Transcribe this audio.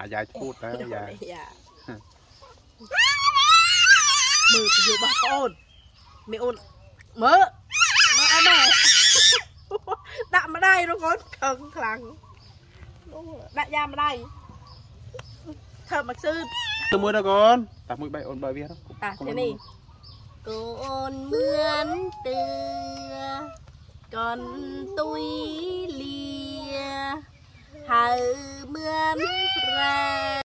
អាយ៉ាយพูดទៅយ៉ាយ៉ាមើលទៅយកបោះប្អូនមីអូនមើលមើលអត់ម៉ែដាក់ម្ដាយរកូនខឹងខ្លាំងដាក់យ៉ាម្ដាយធ្វើមកស៊ឺទៅមួយទៅកូនតាមួយបីអូនបើវាទៅតា thế này con mướn từ con tôi lìa hờ mướn ra